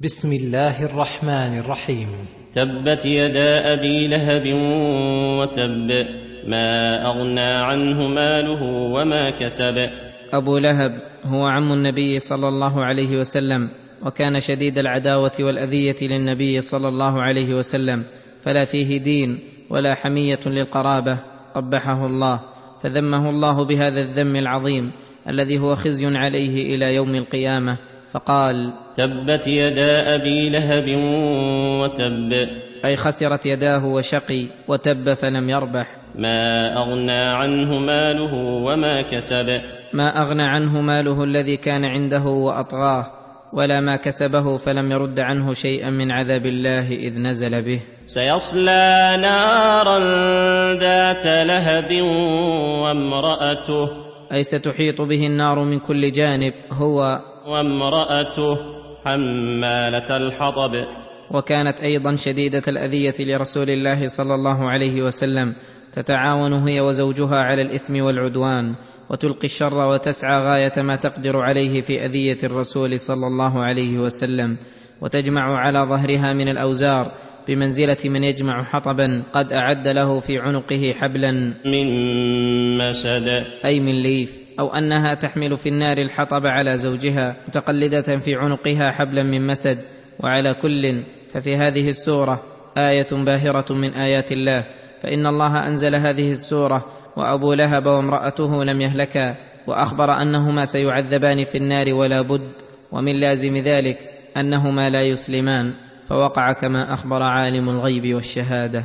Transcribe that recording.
بسم الله الرحمن الرحيم. تبت يدا أبي لهب وتب ما أغنى عنه ماله وما كسب. أبو لهب هو عم النبي صلى الله عليه وسلم وكان شديد العداوة والأذية للنبي صلى الله عليه وسلم فلا فيه دين ولا حمية للقرابة قبحه الله فذمه الله بهذا الذم العظيم الذي هو خزي عليه إلى يوم القيامة. فقال تبت يدا أبي لهب وتب. أي خسرت يداه وشقي وتب فلم يربح. ما أغنى عنه ماله وما كسب. ما أغنى عنه ماله الذي كان عنده وأطغاه ولا ما كسبه فلم يرد عنه شيئا من عذاب الله إذ نزل به. سيصلى نارا ذات لهب وامرأته. أي ستحيط به النار من كل جانب هو وامرأته حمالة الحطب. وكانت أيضا شديدة الأذية لرسول الله صلى الله عليه وسلم تتعاون هي وزوجها على الإثم والعدوان وتلقي الشر وتسعى غاية ما تقدر عليه في أذية الرسول صلى الله عليه وسلم وتجمع على ظهرها من الأوزار بمنزلة من يجمع حطبا قد أعد له في عنقه حبلا من مسد أي من ليف. أو أنها تحمل في النار الحطب على زوجها متقلدة في عنقها حبلا من مسد وعلى كل ففي هذه السورة آية باهرة من آيات الله. فإن الله أنزل هذه السورة وأبو لهب وامرأته لم يهلكا وأخبر أنهما سيعذبان في النار ولا بد ومن لازم ذلك أنهما لا يسلمان. فوقع كما أخبر عالم الغيب والشهادة.